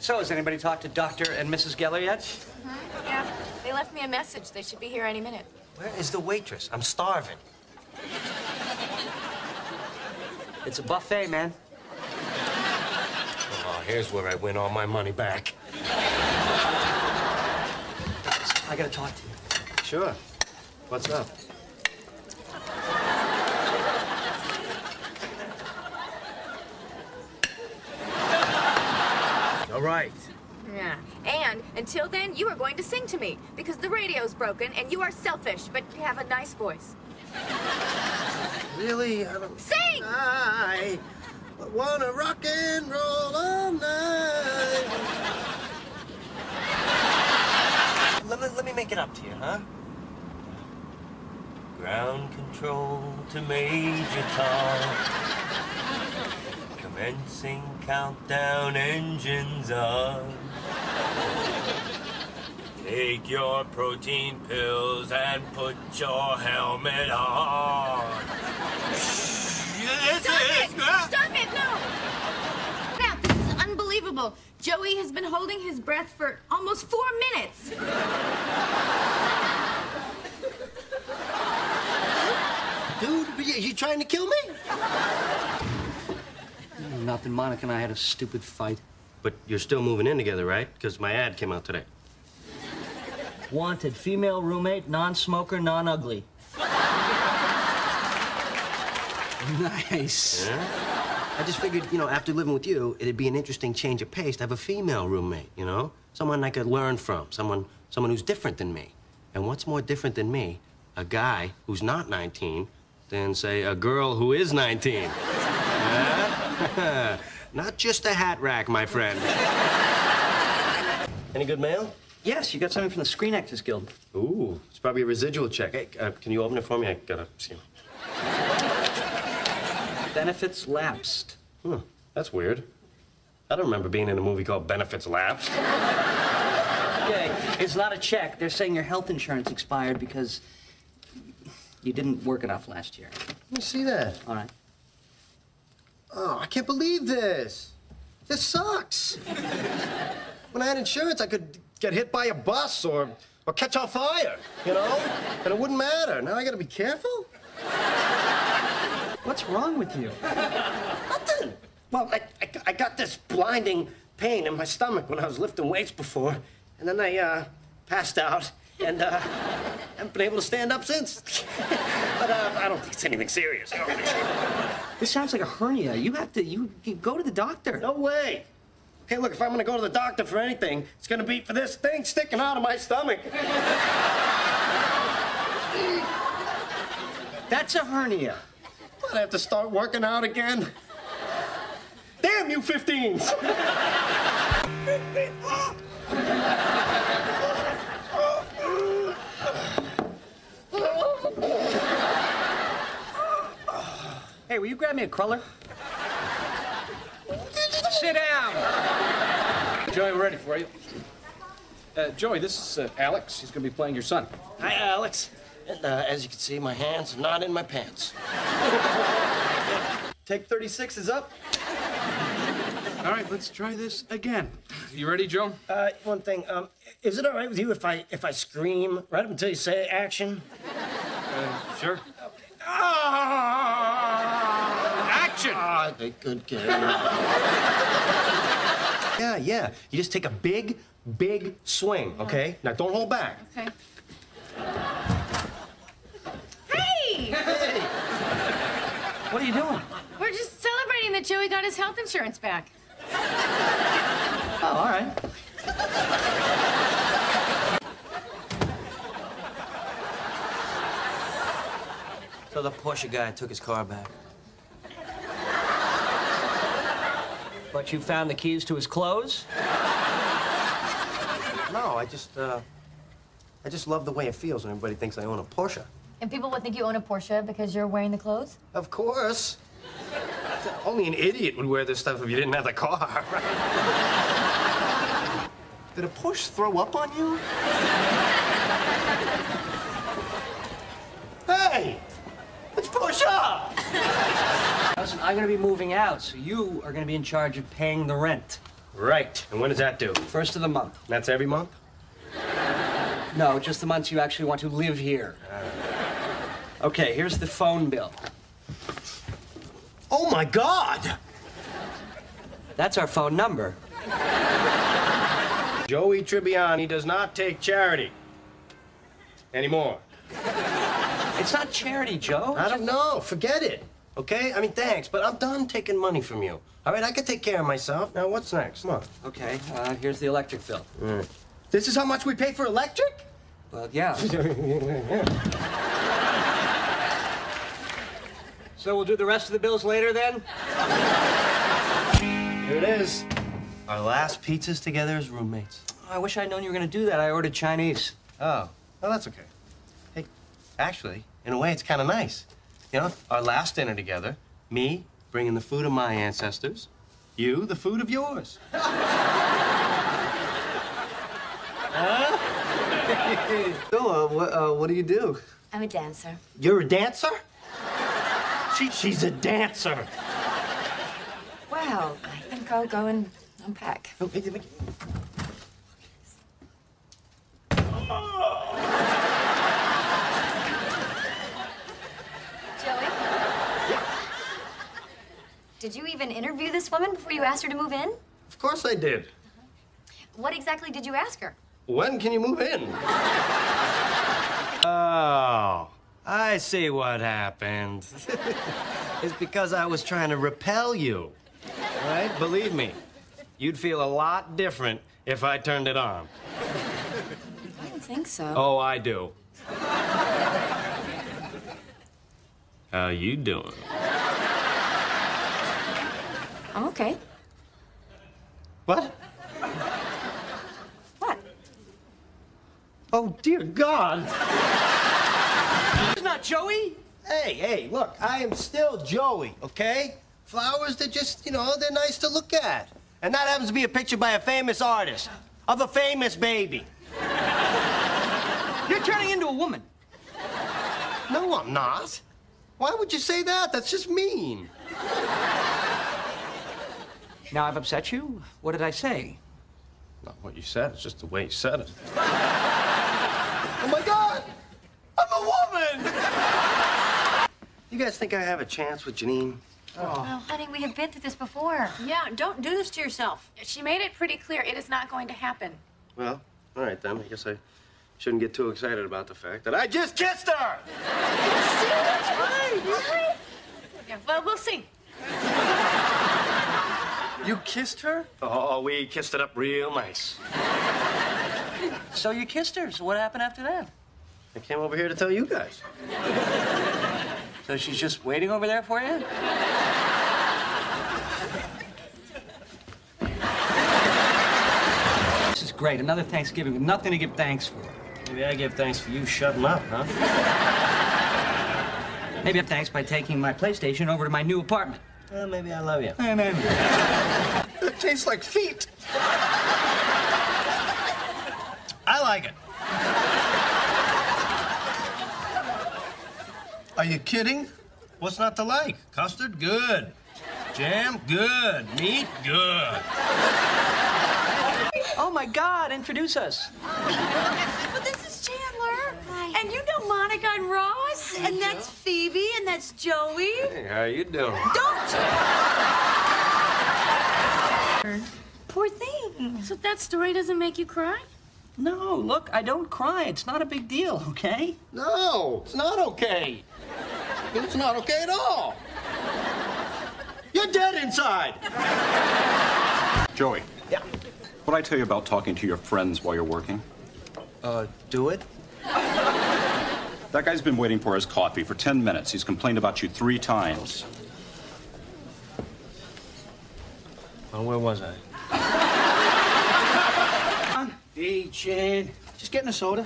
So, has anybody talked to Dr. and Mrs. Geller yet? Mm-hmm. Yeah, they left me a message. They should be here any minute. Where is the waitress? I'm starving. It's a buffet, man. Oh, here's where I win all my money back. I gotta talk to you. Sure. What's up? Right. Yeah. And until then, you are going to sing to me because the radio's broken and you are selfish, but you have a nice voice. Really? I don't... Sing! I wanna rock and roll all night. let, let, let me make it up to you, huh? Ground control to Major Tom. Commencing countdown, engines on. Take your protein pills and put your helmet on. Stop it! Stop it! No! Now, this is unbelievable. Joey has been holding his breath for almost four minutes. Dude, are you trying to kill me? Nothing. Monica and I had a stupid fight. But you're still moving in together, right? Because my ad came out today. Wanted female roommate, non-smoker, non-ugly. nice. Yeah? I just figured, you know, after living with you, it'd be an interesting change of pace to have a female roommate, you know? Someone I could learn from, someone, someone who's different than me. And what's more different than me? A guy who's not 19 than, say, a girl who is 19. Yeah? not just a hat rack, my friend. Any good mail? Yes, you got something from the Screen Actors Guild. Ooh, it's probably a residual check. Hey, uh, can you open it for me? I gotta see. Benefits lapsed. Huh, that's weird. I don't remember being in a movie called Benefits Lapsed. Okay, it's not a check. They're saying your health insurance expired because you didn't work enough last year. Let me see that. All right. Oh, I can't believe this. This sucks. when I had insurance, I could get hit by a bus or, or catch on fire, you know? And it wouldn't matter. Now I gotta be careful? What's wrong with you? Nothing. Well, I, I, I got this blinding pain in my stomach when I was lifting weights before, and then I uh, passed out, and uh, haven't been able to stand up since. but uh, I don't think it's anything serious. This sounds like a hernia. You have to, you, you go to the doctor. No way. Okay, look, if I'm gonna go to the doctor for anything, it's gonna be for this thing sticking out of my stomach. That's a hernia. What, I have to start working out again? Damn you 15s! Hey, will you grab me a cruller? Sit down. Joey, we're ready for you. Uh, Joey, this is uh, Alex. He's going to be playing your son. Hi, Alex. And uh, as you can see, my hands are not in my pants. Take 36 is up. All right, let's try this again. You ready, Joe? Uh, one thing, um, is it all right with you if I if I scream right up until you say action? Uh, sure. Ah! Action! Ah, they good kid. yeah, yeah. You just take a big, big swing, okay? Now don't hold back. Okay. Hey! Hey! What are you doing? We're just celebrating that Joey got his health insurance back. Oh, all right. So the Porsche guy took his car back. But you found the keys to his clothes? No, I just, uh, I just love the way it feels when everybody thinks I own a Porsche. And people would think you own a Porsche because you're wearing the clothes? Of course. Only an idiot would wear this stuff if you didn't have the car. Did a Porsche throw up on you? hey! It's I'm gonna be moving out, so you are gonna be in charge of paying the rent. Right. And when does that do? First of the month. That's every month? No, just the months you actually want to live here. Okay, here's the phone bill. Oh my God! That's our phone number. Joey Tribbiani does not take charity. Anymore. It's not charity, Joe. I don't know. Forget it. Okay? I mean, thanks, but I'm done taking money from you. All right, I can take care of myself. Now, what's next? Come on. Okay, uh, here's the electric bill. This is how much we pay for electric? Well, yeah. so we'll do the rest of the bills later then? Here it is. Our last pizzas together as roommates. I wish I'd known you were going to do that. I ordered Chinese. Oh, well, that's okay. Hey, actually, in a way, it's kind of nice. You know, our last dinner together, me bringing the food of my ancestors, you the food of yours. huh? so, uh, what, uh, what do you do? I'm a dancer. You're a dancer? She, she's a dancer. Well, I think I'll go and unpack. Oh, wait, wait. Joey? Did you even interview this woman before you asked her to move in? Of course I did. What exactly did you ask her? When can you move in? oh, I see what happened. it's because I was trying to repel you. Right? Believe me, you'd feel a lot different if I turned it on. I don't think so. Oh, I do. How you doing? I'm okay. What? What? Oh, dear God. It's not Joey. Hey, hey, look, I am still Joey, okay? Flowers, they're just, you know, they're nice to look at. And that happens to be a picture by a famous artist of a famous baby. You're turning into a woman. No, I'm not. Why would you say that? That's just mean. Now I've upset you? What did I say? Not what you said, it's just the way you said it. oh my God! I'm a woman! You guys think I have a chance with Janine? Oh, honey, we have been through this before. Yeah, don't do this to yourself. She made it pretty clear it is not going to happen. Well, all right then. I guess I shouldn't get too excited about the fact that I just kissed her! Yeah, well, we'll see. You kissed her? Oh, we kissed it up real nice. So you kissed her. So what happened after that? I came over here to tell you guys. So she's just waiting over there for you? This is great. Another Thanksgiving with nothing to give thanks for. Maybe I give thanks for you shutting up, huh? Maybe I have thanks by taking my PlayStation over to my new apartment. Well, maybe I love you. Eh, Amen. It tastes like feet. I like it. Are you kidding? What's not to like? Custard, good. Jam, good. Meat, good. Oh my God! Introduce us. Well, this is Chandler. And you know Monica and Ross. And that's Phoebe. And that's Joey. Hey, how you doing? Don't! Poor thing. So that story doesn't make you cry? No, look, I don't cry. It's not a big deal, okay? No, it's not okay. It's not okay at all. You're dead inside. Joey, Yeah. what I tell you about talking to your friends while you're working? Uh, do it? That guy's been waiting for his coffee for 10 minutes. He's complained about you three times. Well, where was I? Hey, Chad. Just getting a soda.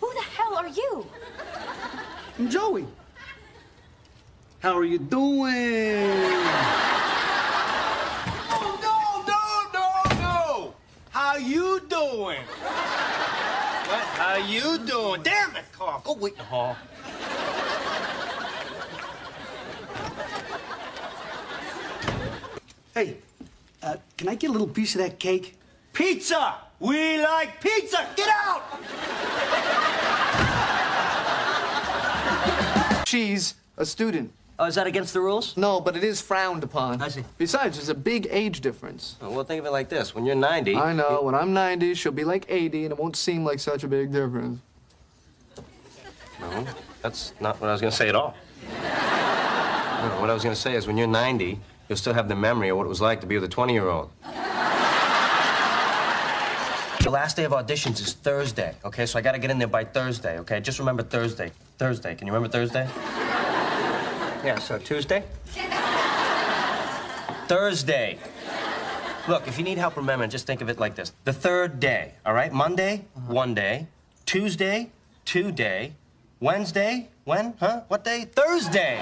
Who the hell are you? I'm Joey. How are you doing? No, no, no, no, no. How you doing? What? How you doing? Damn it, Carl. Go wait in the hall. Hey, uh, can I get a little piece of that cake? Pizza! We like pizza! Get out! She's a student. Oh, is that against the rules? No, but it is frowned upon. I see. Besides, there's a big age difference. Well, think of it like this. When you're 90... I know. When I'm 90, she'll be like 80, and it won't seem like such a big difference. No, that's not what I was going to say at all. No, what I was going to say is when you're 90, you'll still have the memory of what it was like to be with a 20-year-old. The last day of auditions is Thursday, okay? So I got to get in there by Thursday, okay? Just remember Thursday. Thursday. Can you remember Thursday? Yeah, so Tuesday? Thursday. Look, if you need help remembering, just think of it like this. The third day, all right? Monday, uh-huh. one day. Tuesday, two day. Wednesday, when? Huh? What day? Thursday.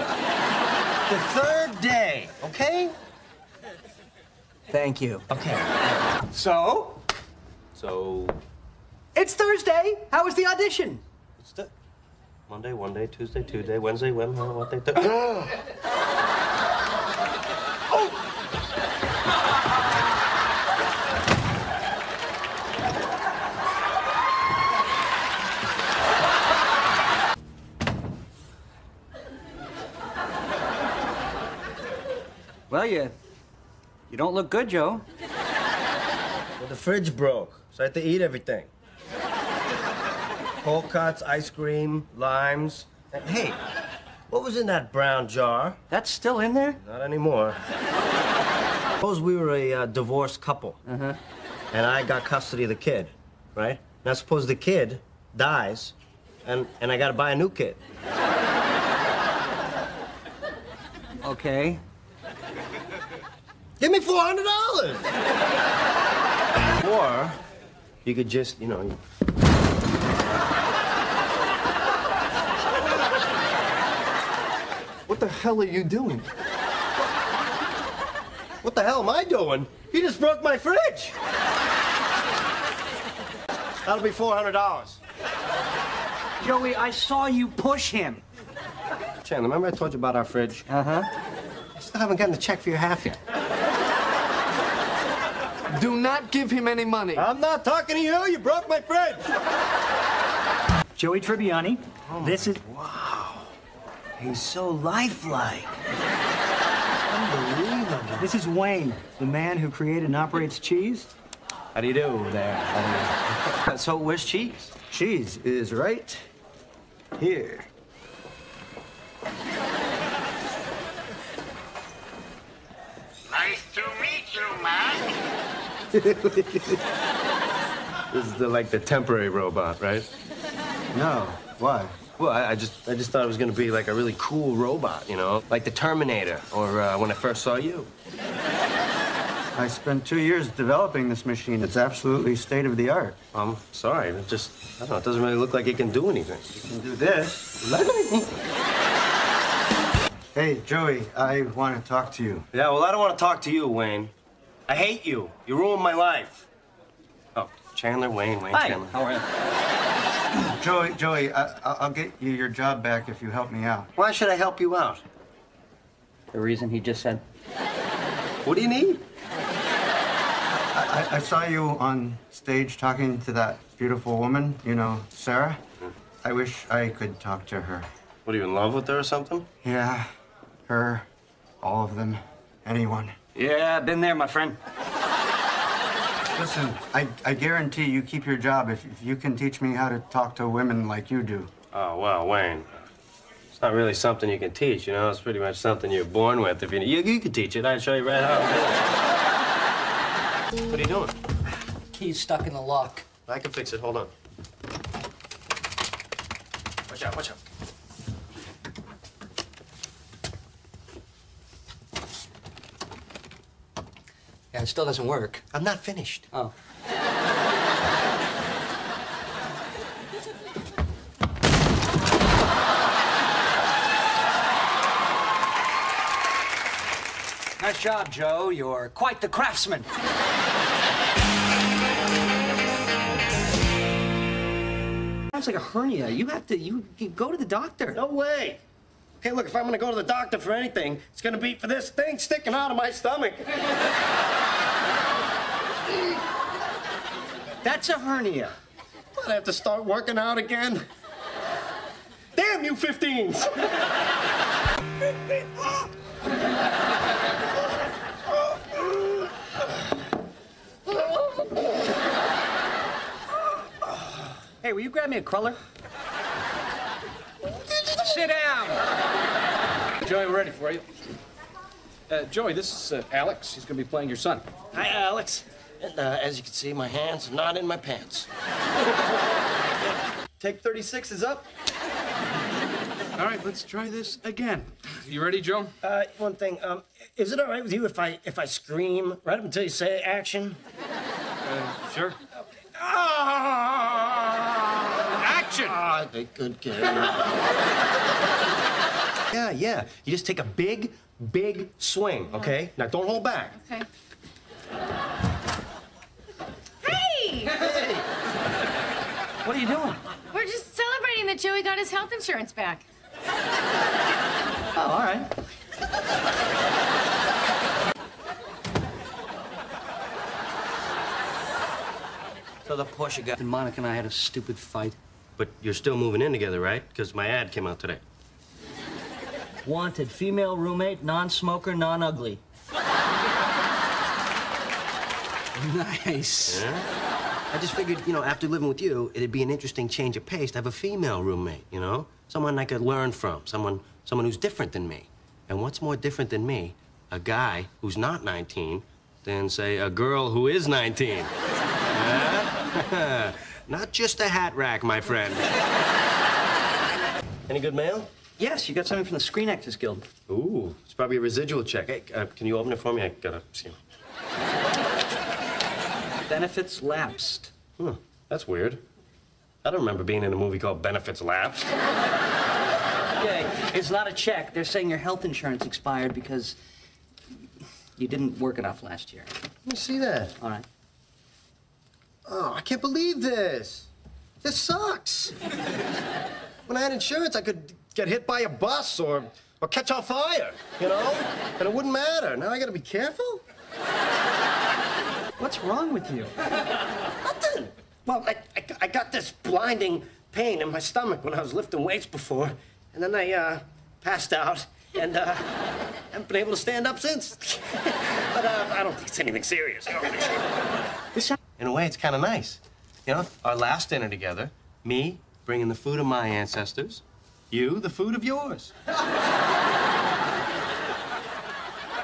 the third day, okay? Thank you. Okay. So, So, it's Thursday. How was the audition? it's the Monday, one day, Tuesday, two day, Wednesday, when, huh, what day? Th- oh. Well, you, you don't look good, Joe. Well, the fridge broke, so I had to eat everything. Cold cuts, ice cream, limes. Hey, what was in that brown jar? That's still in there? Not anymore. Suppose we were a uh, divorced couple. And I got custody of the kid, right? Now suppose the kid dies, and, and I gotta buy a new kid. Okay. Give me four hundred dollars. or you could just, you know. What the hell are you doing? What the hell am I doing? You just broke my fridge. That'll be four hundred dollars. Joey, I saw you push him. Chandler, remember I told you about our fridge? Uh huh. I still haven't gotten the check for your half yet. Do not give him any money. I'm not talking to you. You broke my fridge. Joey Tribbiani. this is He's so lifelike. Unbelievable. This is Wayne, the man who created and operates cheese. How do you do there? So where's Cheese? Cheese is right here. Nice to meet you, man. This is the, like the temporary robot, right? No, why? Well, I, I just I just thought it was gonna be like a really cool robot, you know, like the Terminator, or uh, when I first saw you. I spent two years developing this machine. It's absolutely state of the art. I'm sorry, it just I don't know. It doesn't really look like it can do anything. You can do this. Hey, Joey, I want to talk to you. Yeah, well, I don't want to talk to you, Wayne. I hate you. You ruined my life. Oh, Chandler, Wayne, Wayne, Hi. Chandler. How are you? Joey, Joey, I, I- I'll get you your job back if you help me out. Why should I help you out? The reason he just said. What do you need? I, I saw you on stage talking to that beautiful woman, you know, Sarah. I wish I could talk to her. What are you in love with her or something? Yeah, her, all of them, anyone. Yeah, been there, my friend. Listen, I, I guarantee you keep your job if, if you can teach me how to talk to women like you do. Oh well, Wayne. It's not really something you can teach, you know. It's pretty much something you're born with. If you you, you could teach it, I'd show you right how. what are you doing? Key's stuck in the lock. I can fix it. Hold on. Watch out! Watch out! It still doesn't work. I'm not finished. Oh. Nice job, Joe. You're quite the craftsman. Sounds like a hernia. You have to. You, you go to the doctor. No way. Okay, look, if I'm gonna go to the doctor for anything, it's gonna be for this thing sticking out of my stomach. That's a hernia. I have to start working out again. Damn you 15s! Hey, will you grab me a cruller? Sit down. Joey, we're ready for you. Uh, Joey, this is uh, Alex. He's going to be playing your son. Hi, Alex. And uh, as you can see, my hands are not in my pants. Take 36 is up. All right, let's try this again. You ready, Joe? Uh, one thing, um, is it all right with you if I if I scream right up until you say action? Sure. Action! Ah, they could care. yeah, yeah. You just take a big, big swing, okay? Now don't hold back. Okay. Hey! What are you doing? We're just celebrating that Joey got his health insurance back. Oh, all right. So the Porsche guy. And Monica and I had a stupid fight. But you're still moving in together, right? Because my ad came out today. Wanted female roommate, non-smoker, non-ugly. nice. I just figured, you know, after living with you, it'd be an interesting change of pace to have a female roommate, you know? Someone I could learn from, someone, someone who's different than me. And what's more different than me? A guy who's not 19 than, say, a girl who is 19. Huh? not just a hat rack, my friend. Any good mail? Yes, you got something from the Screen Actors Guild. Ooh, it's probably a residual check. Hey, uh, can you open it for me? I gotta see. Benefits lapsed. Huh, that's weird. I don't remember being in a movie called Benefits Lapsed. okay, it's not a check. They're saying your health insurance expired because you didn't work enough last year. Let me see that. All right. Oh, I can't believe this. This sucks. when I had insurance, I could get hit by a bus or, or catch on fire, you know? And it wouldn't matter. Now I gotta be careful? What's wrong with you? Well, I, I, I got this blinding pain in my stomach when I was lifting weights before, and then I uh, passed out, and uh, haven't been able to stand up since. but uh, I don't think it's anything serious. This In a way, it's kind of nice. You know, our last dinner together, me bringing the food of my ancestors, you the food of yours.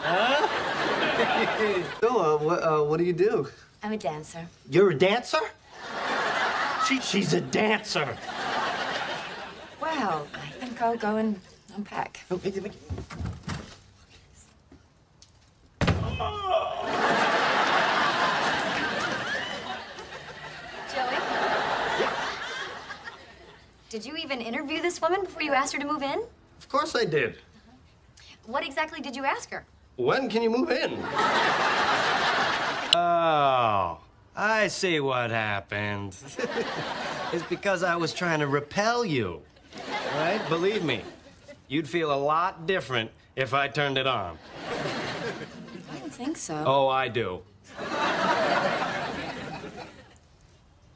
huh? So, uh, what, uh, what do you do? I'm a dancer. You're a dancer? She, she's a dancer. Well, I think I'll go and unpack. Oh, wait, wait. Joey? Did you even interview this woman before you asked her to move in? Of course I did. What exactly did you ask her? When can you move in? Oh, I see what happened. it's because I was trying to repel you. Right? Believe me, you'd feel a lot different if I turned it on. I don't think so. Oh, I do.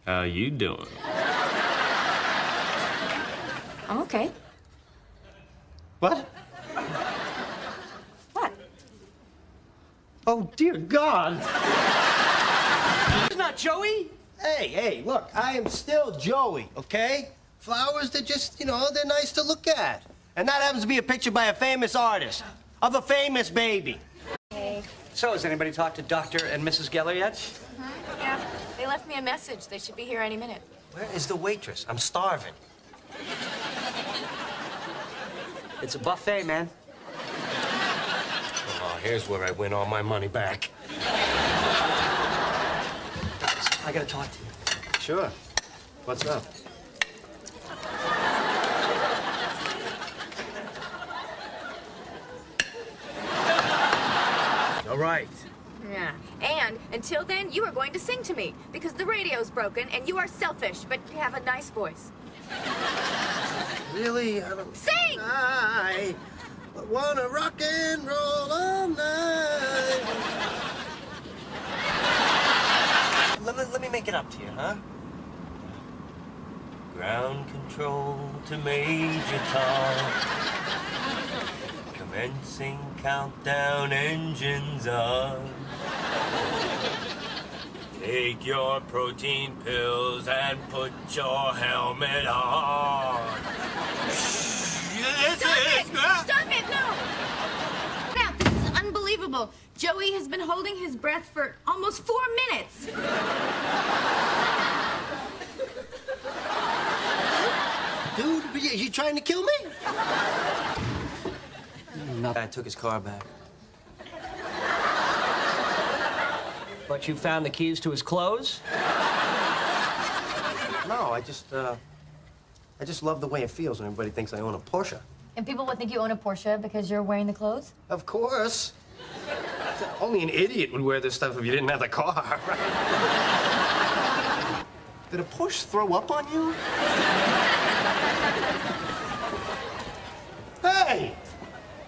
How you doing? I'm okay. What? What? Oh, dear God. Is not Joey. Hey, hey, look, I am still Joey, okay? Flowers, they're just, you know, they're nice to look at. And that happens to be a picture by a famous artist of a famous baby. Hey. So, has anybody talked to Dr. and Mrs. Geller yet? Mm-hmm, yeah, they left me a message. They should be here any minute. Where is the waitress? I'm starving. It's a buffet, man. Oh, here's where I win all my money back. I gotta talk to you. Sure. What's up? All right. Yeah. And until then, you are going to sing to me because the radio's broken and you are selfish, but you have a nice voice. Really? I don't... Sing! I wanna rock and roll all night. Let, me, let me make it up to you, huh? Ground control to Major Tom. Commencing countdown, engines on. Take your protein pills and put your helmet on. Stop it! Stop it! No! Now, this is unbelievable. Joey has been holding his breath for almost four minutes. Dude, are you trying to kill me? No, I took his car back. But you found the keys to his clothes? No, I just, uh, I just love the way it feels when everybody thinks I own a Porsche. And people would think you own a Porsche because you're wearing the clothes? Of course. Only an idiot would wear this stuff if you didn't have the car. Did a Porsche throw up on you? hey!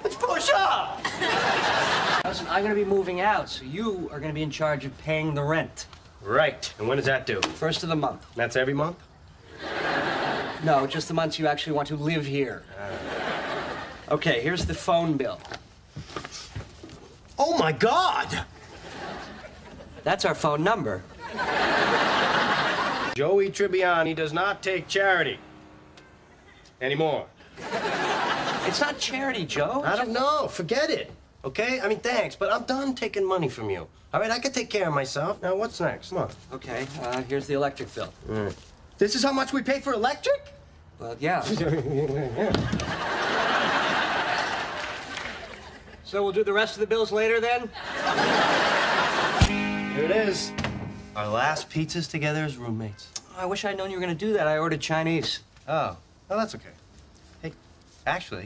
It's Porsche! Listen, I'm gonna be moving out, so you are gonna be in charge of paying the rent. Right. And when does that do? First of the month. That's every month? No, just the months you actually want to live here. Ah. Okay, here's the phone bill. Oh my God! That's our phone number. Joey Tribbiani does not take charity. Anymore. It's not charity, Joe. I don't know. Forget it. Okay? I mean, thanks, but I'm done taking money from you. All right, I can take care of myself. Now, what's next? Come on. Okay, uh, here's the electric bill. This is how much we pay for electric? Well, yeah. so we'll do the rest of the bills later then? Here it is. Our last pizzas together as roommates. Oh, I wish I'd known you were gonna do that. I ordered Chinese. Oh, well, that's okay. Hey, actually,